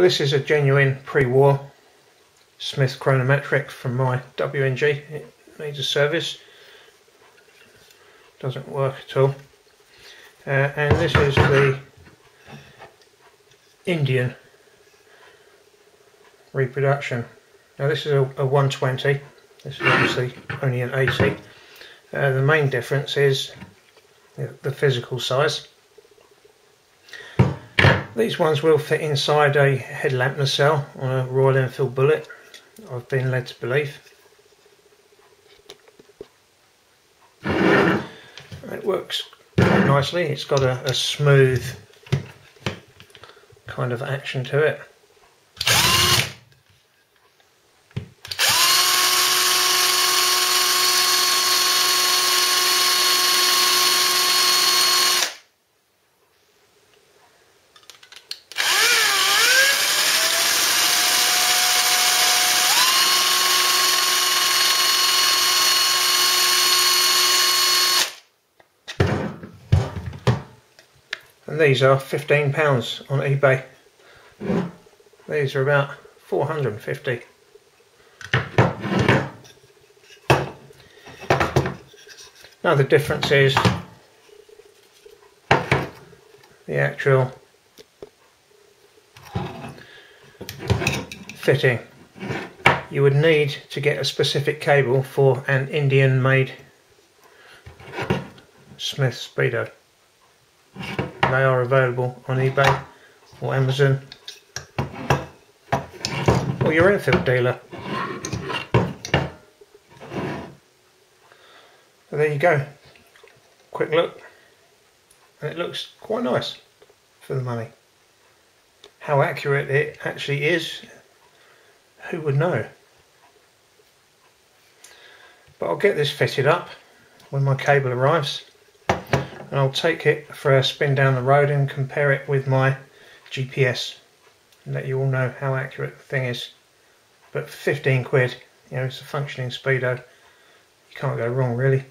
Well this is a genuine pre-war Smith chronometric from my WNG. It needs a service. Doesn't work at all. Uh, and this is the Indian reproduction. Now this is a, a 120. This is obviously only an 80. Uh, the main difference is the physical size. These ones will fit inside a headlamp nacelle on a Royal Enfield Bullet, I've been led to believe. It works nicely, it's got a, a smooth kind of action to it. And these are £15 on eBay. These are about 450 now the difference is the actual fitting. You would need to get a specific cable for an Indian made Smith Speedo they are available on eBay or Amazon or your Enfield dealer. So there you go. Quick look. And it looks quite nice for the money. How accurate it actually is, who would know? But I'll get this fitted up when my cable arrives and I'll take it for a spin down the road and compare it with my GPS and let you all know how accurate the thing is. But 15 quid, you know, it's a functioning speedo. You can't go wrong really.